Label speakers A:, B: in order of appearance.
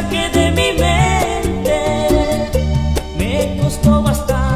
A: saqué de mi mente, me costó bastante.